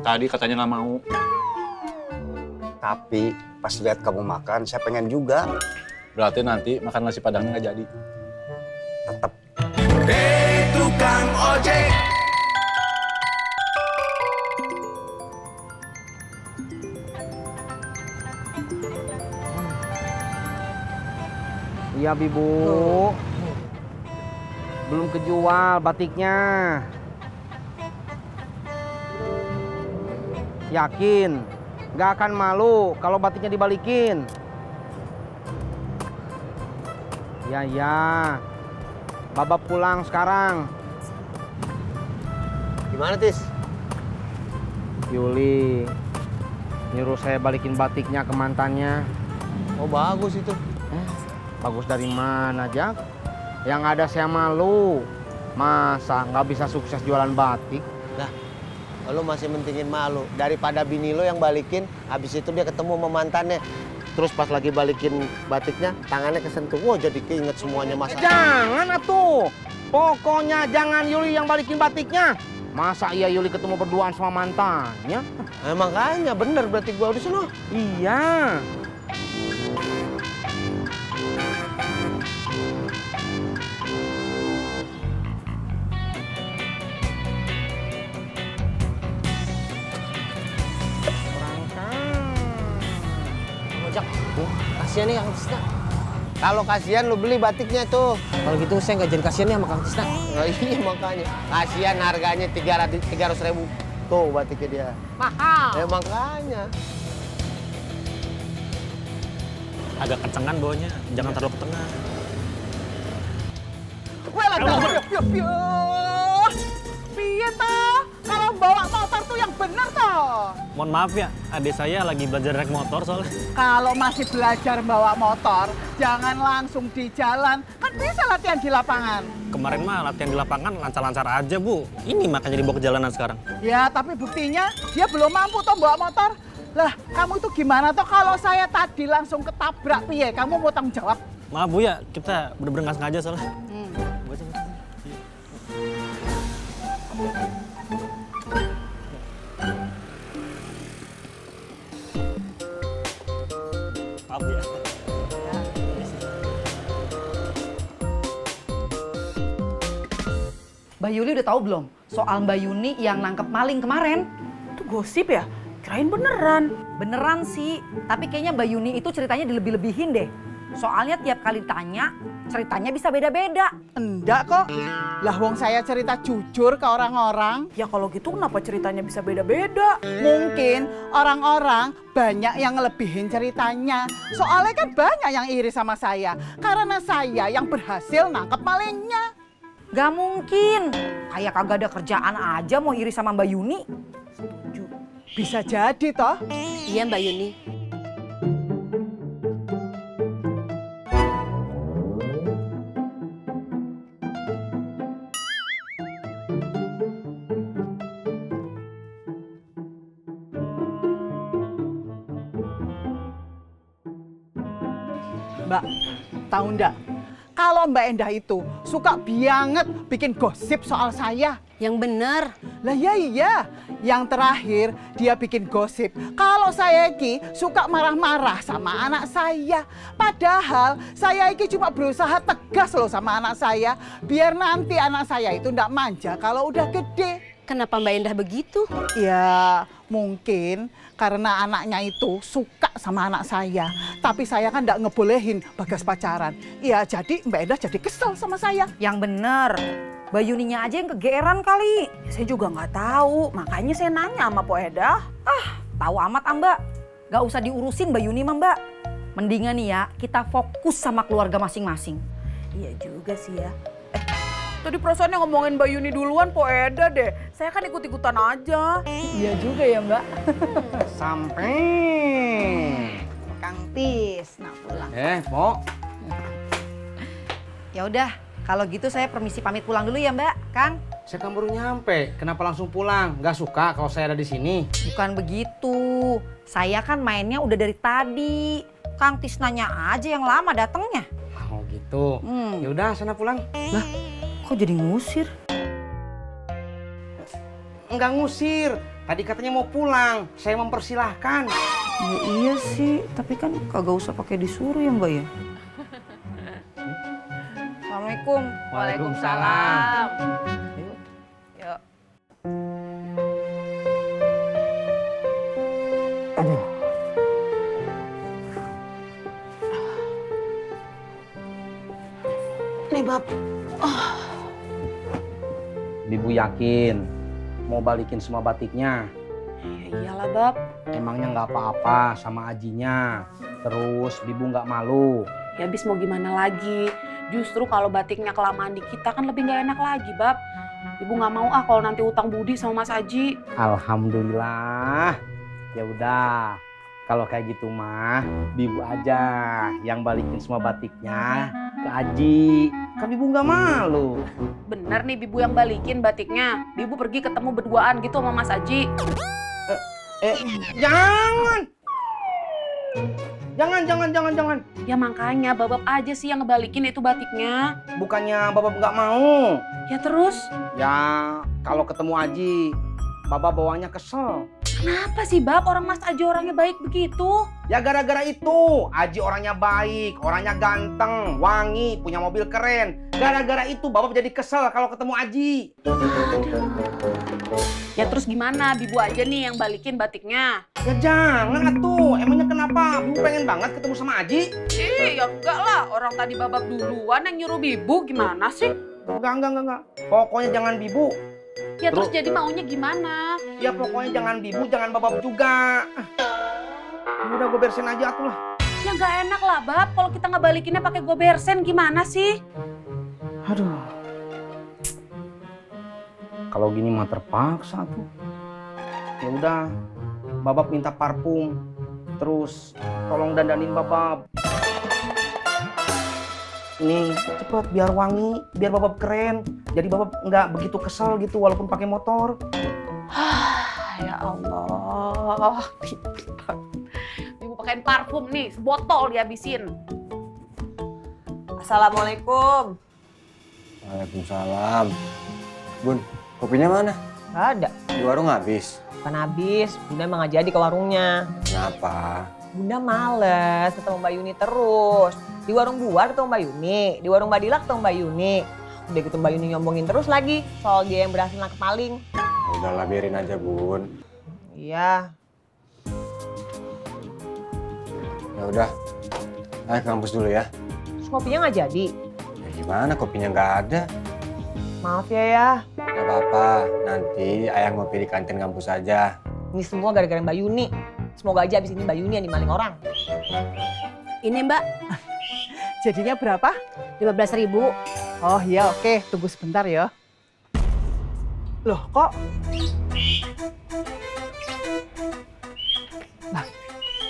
Tadi katanya nggak mau. Tapi pas lihat kamu makan, saya pengen juga. Berarti nanti makan nasi padangnya nggak jadi. Tetap. Hei tukang ojek Iya, Bibu. Belum kejual batiknya. Yakin? Gak akan malu kalau batiknya dibalikin. Ya, ya. Babak pulang sekarang. Gimana, Tis? Yuli nyuruh saya balikin batiknya ke mantannya. Oh, bagus itu. Bagus dari mana, Jak? Yang ada saya malu. Masa nggak bisa sukses jualan batik? Lo masih mentingin malu. Daripada bini lo yang balikin, habis itu dia ketemu sama mantannya. Terus pas lagi balikin batiknya, tangannya kesentuh. Wah, jadi keinget semuanya masa. Jangan atuh. Pokoknya jangan Yuli yang balikin batiknya. Masa iya Yuli ketemu berduaan sama mantannya? Eh, makanya bener berarti gua udah sono. Iya. Kasihan nih Kang Tisna. Kalau kasihan lo beli batiknya tuh. Kalau gitu saya nggak jadi kasihan ya sama Kang Tisna. Nah, iya makanya. Kasihan harganya tiga ratus tiga ratus ribu. Tuh batiknya dia. Mahal. Eh makanya. Agak kencengan bawahnya, jangan terlalu ke tengah. Well, piu piu. Piye toh? Yang bener toh. Mohon maaf ya, adik saya lagi belajar naik motor soalnya. Kalau masih belajar bawa motor, jangan langsung di jalan. Kan bisa latihan di lapangan. Kemarin mah latihan di lapangan lancar-lancar aja, Bu. Ini makanya dibawa ke jalanan sekarang. Ya, tapi buktinya dia belum mampu toh bawa motor. Lah, kamu itu gimana toh kalau saya tadi langsung ketabrak piye? Kamu mau tanggung jawab? Maaf Bu ya, kita bener-bener nggak sengaja soalnya. Bu, sini. Maaf Mbak Yuli udah tahu belum soal Mbak Yuni yang nangkep maling kemarin? Itu gosip ya? Kirain beneran. Beneran sih, tapi kayaknya Mbak Yuni itu ceritanya dilebih-lebihin deh. Soalnya tiap kali tanya, ceritanya bisa beda-beda. Enggak kok. Lah wong saya cerita jujur ke orang-orang. Ya kalau gitu kenapa ceritanya bisa beda-beda? Mungkin orang-orang banyak yang ngelebihin ceritanya. Soalnya kan banyak yang iri sama saya. Karena saya yang berhasil nangkep malingnya. Gak mungkin. Kayak kagak ada kerjaan aja mau iri sama Mbak Yuni. Bisa jadi toh. Iya Mbak Yuni. Mbak, tahu ndak? Kalau Mbak Endah itu suka banget bikin gosip soal saya. Yang bener. Lah ya iya, yang terakhir dia bikin gosip. Kalau saya iki suka marah-marah sama anak saya. Padahal saya iki cuma berusaha tegas loh sama anak saya. Biar nanti anak saya itu ndak manja kalau udah gede. Kenapa Mbak Endah begitu? Ya mungkin karena anaknya itu suka sama anak saya. Tapi saya kan nggak ngebolehin bagas pacaran. Ya jadi Mbak Endah jadi kesel sama saya. Yang bener. Mbak Yuninya aja yang kegeeran kali. Saya juga nggak tahu, makanya saya nanya sama Po Edah. Ah, tahu amat ah, Mbak. Gak usah diurusin Mbak Yuni mah Mbak. Mendingan nih ya, kita fokus sama keluarga masing-masing. Iya juga sih ya. Tadi perasaannya ngomongin Mbak Yuni duluan Po Eda deh. Saya kan ikut-ikutan aja. Iya juga ya Mbak. Sampai. Kang Tis, nah pulang. Eh, Po. Ya udah, kalau gitu saya permisi pamit pulang dulu ya Mbak, Kang. Saya kan baru nyampe. Kenapa langsung pulang? Gak suka kalau saya ada di sini. Bukan begitu. Saya kan mainnya udah dari tadi. Kang Tis nanya aja yang lama datangnya. Oh gitu. Hmm. Ya udah, sana pulang. Lah, kok jadi ngusir? Enggak ngusir. Tadi katanya mau pulang, saya mempersilahkan. Ya iya sih, tapi kan kagak usah pakai disuruh ya mbak ya. Assalamualaikum. Waalaikumsalam. Yuk. Nih Bab, Bibu yakin mau balikin semua batiknya. Ya iyalah Bab. Emangnya nggak apa-apa sama ajinya. Terus Bibu nggak malu. Ya habis mau gimana lagi? Justru kalau batiknya kelamaan di kita kan lebih nggak enak lagi Bab. Ibu nggak mau ah kalau nanti utang budi sama Mas Aji. Alhamdulillah. Ya udah. Kalau kayak gitu mah, Bibu aja yang balikin semua batiknya ke Aji. Kan Bibu nggak malu. Bener nih Bibu yang balikin batiknya. Bibu pergi ketemu berduaan gitu sama Mas Aji. Eh, jangan. Jangan, jangan, jangan, jangan. Ya makanya babab aja sih yang ngebalikin itu batiknya. Bukannya Bapak nggak mau. Ya terus? Ya, kalau ketemu Aji, Bapak bawanya kesel. Kenapa sih Bab orang Mas Aji orangnya baik begitu? Ya gara-gara itu, Aji orangnya baik, orangnya ganteng, wangi, punya mobil keren. Gara-gara itu Bapak jadi kesel kalau ketemu Aji. Ya terus gimana? Bibu aja nih yang balikin batiknya. Ya jangan atuh, emangnya kenapa? Bibu pengen banget ketemu sama Aji. Ih, ya enggak lah. Orang tadi babab duluan yang nyuruh Bibu gimana sih? Enggak, enggak, enggak, enggak. Pokoknya jangan Bibu. Ya terus Terus? jadi maunya gimana? Ya pokoknya jangan Bibu, jangan Bapak juga. Ah, Udah gue bersihin aja atuh lah. Ya nggak enak lah, Bab. Kalau kita ngebalikinnya pakai gobersen gimana sih? Aduh. Kalau gini mah terpaksa tuh. Ya udah, Babab minta parfum. Terus tolong dandanin Babab. Ini cepet biar wangi, biar Babab keren. Jadi Babab nggak begitu kesel gitu walaupun pakai motor. ya Allah. Ibu pakein parfum nih, sebotol dihabisin. Assalamualaikum. Waalaikumsalam. Bun, kopinya mana? Gak ada. Di warung habis. Bukan habis, Bunda emang nggak jadi ke warungnya. Kenapa? Bunda males ketemu Mbak Yuni terus. Di warung buah ketemu Mbak Yuni, di warung Mbak Dila ketemu Mbak Yuni. Udah gitu Mbak Yuni nyombongin terus lagi soal dia yang berhasil nangkep maling. Ya Udahlah biarin aja, Bun. Iya, Ya udah. Ayo ke kampus dulu ya. terus kopinya nggak jadi. Ya gimana kopinya nggak ada? Maaf ya ya, Gak apa-apa. Nanti ayah ngopi di kantin kampus aja. ini semua gara-gara Mbak Yuni. Semoga aja abis ini Mbak Yuni yang dimaling orang. Ini mbak, jadinya berapa? 15 ribu. Oh iya oke, tunggu sebentar ya. Loh kok?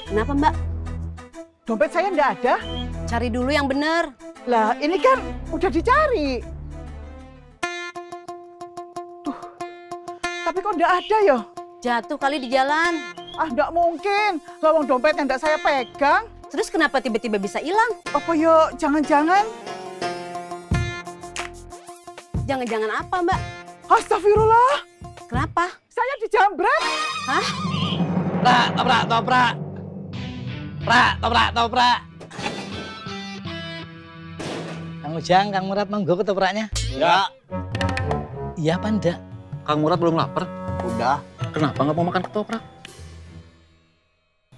Kenapa mbak? Dompet saya nggak ada? Cari dulu yang bener. Lah ini kan udah dicari. Tuh, tapi kok nggak ada ya? Jatuh kali di jalan. Ah nggak mungkin, lawang dompetnya nggak saya pegang. Terus kenapa tiba-tiba bisa hilang? Apa yo jangan-jangan? Jangan-jangan apa mbak? Astagfirullah, Kenapa? saya dijambret. Hah? Prak, toprak, toprak. Prak, toprak, toprak. Kang Ujang, Kang Murad monggo ketopraknya. Ya. Iya apa enggak? Kang Murad belum lapar. Udah. Kenapa nggak mau makan ketoprak?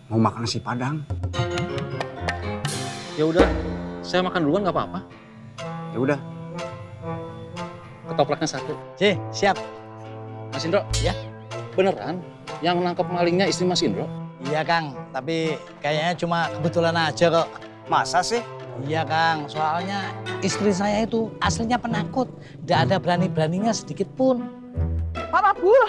Mau makan nasi padang. Ya udah, saya makan duluan nggak apa-apa. Ya udah. Ketopraknya satu. Cih, siap. Mas Indro, Ya. beneran yang menangkap malingnya istri Mas Indro? Iya Kang, tapi kayaknya cuma kebetulan aja kok. Masa sih? Iya Kang, soalnya istri saya itu aslinya penakut. Nggak ada berani-beraninya sedikit pun. Pak Mabul,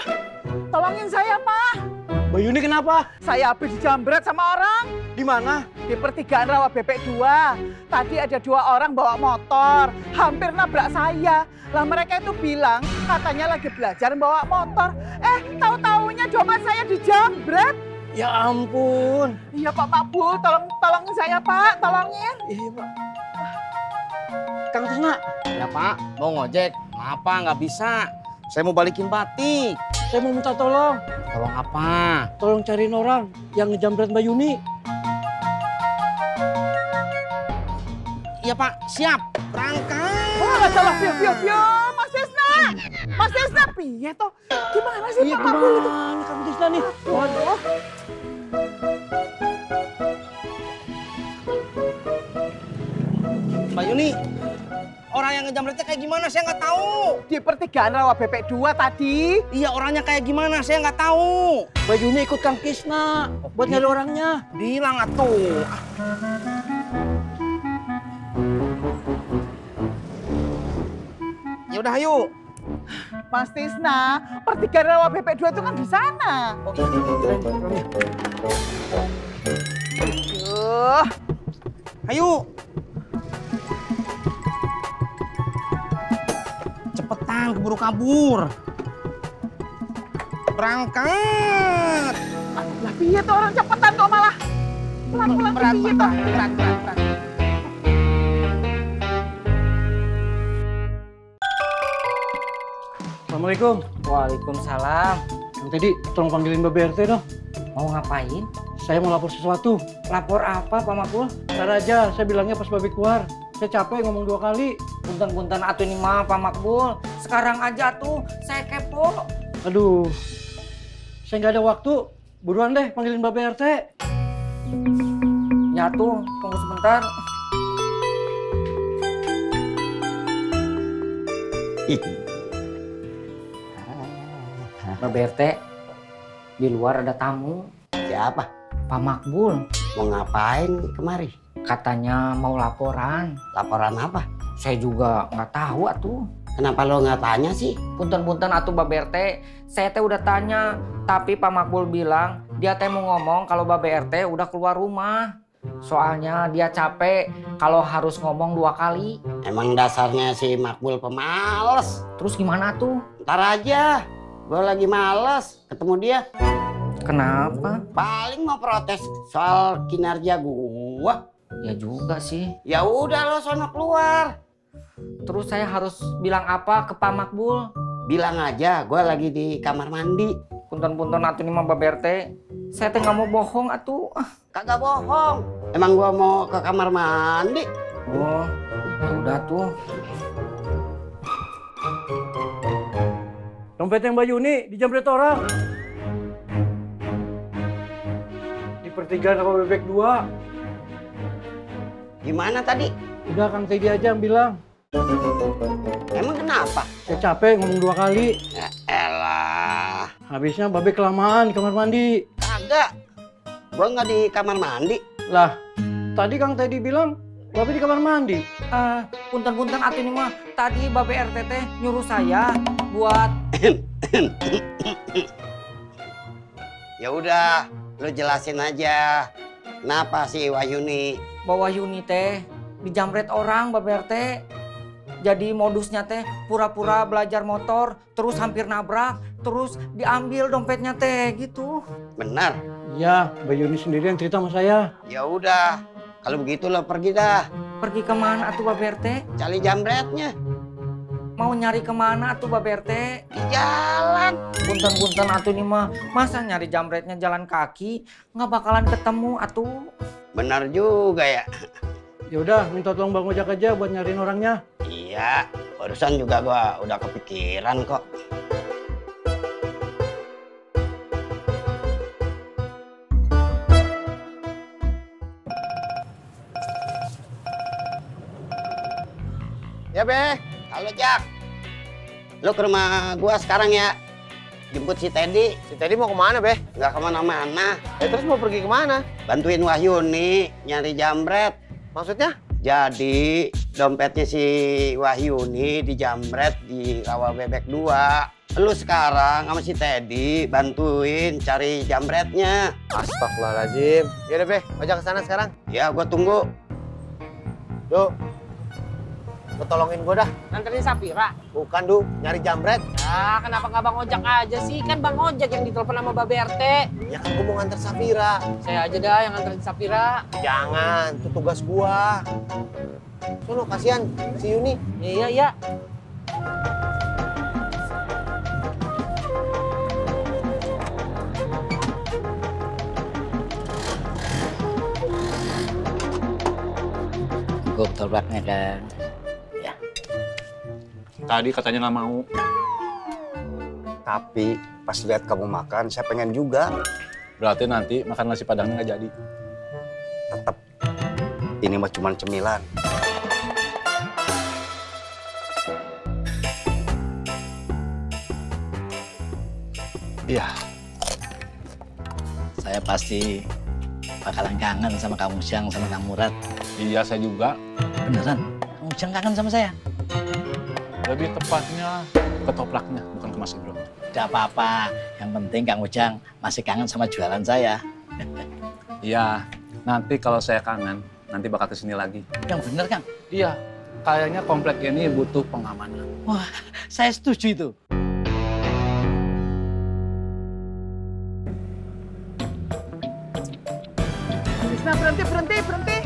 tolongin saya Pak. Mbak Yuni kenapa? Saya habis dijambret sama orang. Di mana? Di pertigaan rawa bebek 2. Tadi ada dua orang bawa motor, hampir nabrak saya. Lah mereka itu bilang katanya lagi belajar bawa motor. Eh, tahu-taunya dompet saya dijambret. Ya ampun. Iya Pak Mabul, tolong tolongin saya Pak, tolongin. Iya, Pak. Kang Tisna, Ya Pak, mau ngojek. Kenapa nggak bisa? Saya mau balikin batik. saya mau minta tolong. Tolong apa? Tolong cariin orang yang ngejamret Mbak Yuni. Iya Pak, siap. Berangkat. Wah, nggak salah piye piye piye, Mas Tisna. Mas Tisna piye toh? Gimana sih Iya Pak Makbul itu? gimana Kang Tisna nih? Waduh. Orang yang ngejamretnya kayak gimana saya nggak tahu. Di pertigaan rawa bebek dua tadi. Iya orangnya kayak gimana saya nggak tahu. Yuni ikut Kang Kisna buat nyari orangnya. Bilang atuh. Ya udah ayo. Mas Tisna, pertigaan rawa bebek dua itu kan di sana. Aduh. Ayo. Cepetan keburu kabur. Berangkat. Lah piye tuh orang cepetan kok malah pelan-pelan Berat, piye toh? berat, berat, berat. Assalamualaikum. Waalaikumsalam. Yang tadi tolong panggilin Mbak BRT dong. Mau ngapain? Saya mau lapor sesuatu. Lapor apa Pak Makbul? Ntar aja, saya bilangnya pas Babe keluar. Saya capek ngomong dua kali. Punten-punten atuh ini mah Pak Makbul. Sekarang aja tuh saya kepo. Aduh, saya nggak ada waktu. Buruan deh panggilin Mbak BRT. Ya tuh, tunggu sebentar. Mbak BRT, di luar ada tamu. Siapa? Pak Makbul. Mau ngapain kemari? Katanya mau laporan. Laporan apa? Saya juga nggak tahu atuh. Kenapa lo nggak tanya sih? Punten-punten atuh Mbak BRT, saya teh udah tanya, tapi Pak Makbul bilang dia teh mau ngomong kalau Mbak BRT udah keluar rumah. Soalnya dia capek kalau harus ngomong dua kali. Emang dasarnya si Makbul pemales. Terus gimana tuh? Ntar aja. Gue lagi males ketemu dia. Kenapa? Paling mau protes soal kinerja gua. Ya juga sih. Ya udah lo sono keluar. Terus saya harus bilang apa ke Pak Makbul? Bilang aja gue lagi di kamar mandi. Punten-punten atuh nih mah Mbak BRT. Saya teh nggak mau bohong atuh. Ah. Kagak bohong. Emang gua mau ke kamar mandi. Oh, ya udah tuh. Dompetnya Mbak Yuni dijamret orang. Di pertigaan rawa bebek dua. Gimana tadi? Udah Kang Teddy aja yang bilang. Emang kenapa? Saya capek ngomong dua kali. Ya elah. Habisnya Babe kelamaan di kamar mandi. Kagak. Gua nggak di kamar mandi. Lah, tadi Kang Teddy bilang Babe di kamar mandi. Ah, punten-punten atuh ini mah tadi Mbak BRT teh nyuruh saya buat Ya udah, lu jelasin aja. Kenapa sih Wahyuni? bawa Yuni teh dijamret orang Mbak BRT. Jadi modusnya teh pura-pura belajar motor, terus hampir nabrak, terus diambil dompetnya teh gitu. Benar. Iya, Mbak Yuni sendiri yang cerita sama saya. Ya udah, kalau begitu lo pergi dah. Pergi ke mana atuh Mbak BRT? Cari jambretnya. Mau nyari ke mana atuh Mbak BRT? Di jalan. Punten-punten atuh nih mah, masa nyari jambretnya jalan kaki? Nggak bakalan ketemu atuh. Benar juga ya. Ya udah, minta tolong Bang Ojak aja buat nyariin orangnya. Iya, barusan juga gua udah kepikiran kok. Ya Be, halo Jak. Lu ke rumah gua sekarang ya. Jemput si Teddy. Si Teddy mau ke mana, Beh? Nggak ke mana-mana. Eh, terus mau pergi ke mana? Bantuin Wahyuni nyari jambret. Maksudnya? Jadi dompetnya si Wahyuni dijamret di rawa bebek 2. Lu sekarang sama si Teddy bantuin cari jambretnya. Astagfirullahaladzim. Ya udah, Beh. Ojek ke sana sekarang. Ya, gua tunggu. Yuk. Lo tolongin gue dah. Nganterin Sapira? Bukan, Du. Nyari jamret. Ya, ah, kenapa nggak Bang Ojak aja sih? Kan Bang ojek yang ditelepon sama Babe RT. Ya kan gue mau nganter Sapira. Saya aja dah yang nganterin Sapira. Jangan, itu tugas gue. Sono, kasihan si Yuni. Iya, iya. Gue thảo luận dan. Tadi katanya nggak mau. Tapi pas lihat kamu makan, saya pengen juga. Berarti nanti makan nasi padangnya nggak jadi. Tetap. Ini mah cuma cemilan. Iya. Saya pasti bakalan kangen sama Kang Ujang sama Kang Murad. Iya, saya juga. Beneran? Kang Ujang kangen sama saya? Lebih tepatnya ketopraknya, bukan ke Mas Indro. Tidak apa-apa. Yang penting Kang Ujang masih kangen sama jualan saya. Iya, nanti kalau saya kangen, nanti bakal ke sini lagi. Yang bener Kang? Iya, kayaknya komplek ini butuh pengamanan. Wah, saya setuju itu. Krisna berhenti, berhenti, berhenti.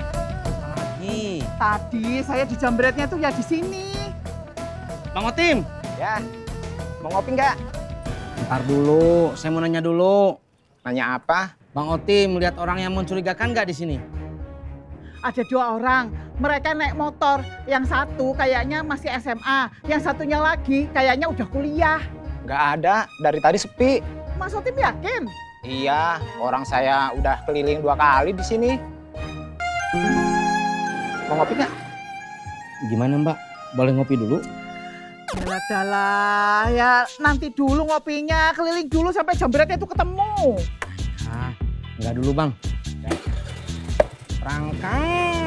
Tadi saya di jambretnya tuh ya di sini. Bang Otim. Ya, mau ngopi nggak? Ntar dulu, saya mau nanya dulu. Nanya apa? Bang Otim melihat orang yang mencurigakan nggak di sini? Ada dua orang, mereka naik motor. Yang satu kayaknya masih SMA, yang satunya lagi kayaknya udah kuliah. Nggak ada, dari tadi sepi. Mas Otim yakin? Iya, orang saya udah keliling dua kali di sini. Mau ngopi nggak? Gimana Mbak? Boleh ngopi dulu? Dalah, ya nanti dulu ngopinya, keliling dulu sampai jambretnya itu ketemu. Ah, nggak dulu Bang. Rangkang.